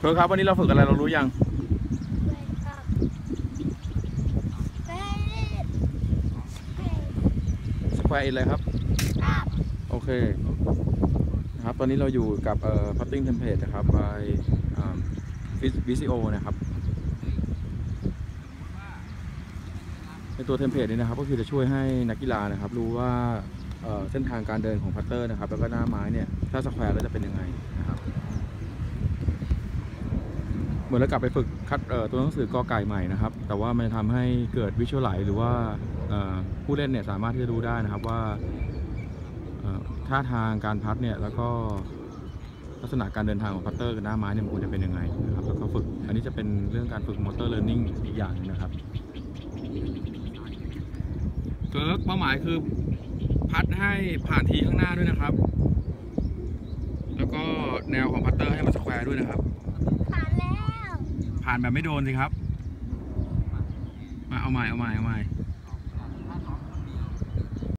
เพื่อครับวันนี้เราฝึกอะไรเรารู้ยังเลยกับเฟรดเฟรด square in เลยครับครับ โอเคนะครับ ตอนนี้เราอยู่กับเอ่อ putting template นะครับ by อ่า VCO นะครับในตัวเทมเพลตนี้นะครับ ก็คือจะช่วยให้นักกีฬานะครับ รู้ว่าเอ่อเส้นทางการเดินของพัตเตอร์นะครับ แล้วก็หน้าไม้เนี่ย ถ้าสแควร์แล้วจะเป็นยังไงนะครับ เหมือนเรากลับไปฝึกคัดตัวหนังสือกอไก่ใหม่นะครับ แต่ว่ามันจะทำให้เกิด visualize หรือว่าผู้เล่นเนี่ยสามารถที่จะรู้ได้นะครับว่าท่าทางการ putt เนี่ยแล้วก็ลักษณะการเดินทางของ putter กับหน้าไม้เนี่ยมันควรจะเป็นยังไงนะครับแล้วก็ฝึก อันนี้จะเป็นเรื่องการฝึก motor learning อีกอย่างนึงนะครับ Kirk เป้าหมายคือputt ให้ผ่าน tee ข้างหน้าด้วยนะครับ แล้วก็แนวของ putter ให้มัน square ด้วยนะครับ ผ่านแบบไม่โดนสิครับ มาเอาใหม่เอาใหม่เอาใหม่